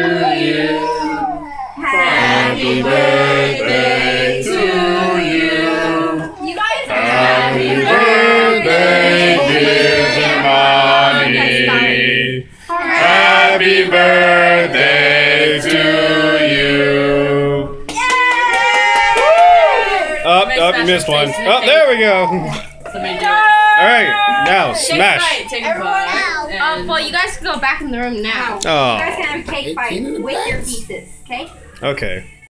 you. Happy birthday to you. You guys are Happy birthday, dear Imani. Happy birthday to you. Up, Make up, you missed one. Oh, there we go. Somebody do it. All right, now Take a smash. bite, take a bite. Um, well, you guys can go back in the room now. Oh, You guys can have a cake fight with your pieces, okay? okay.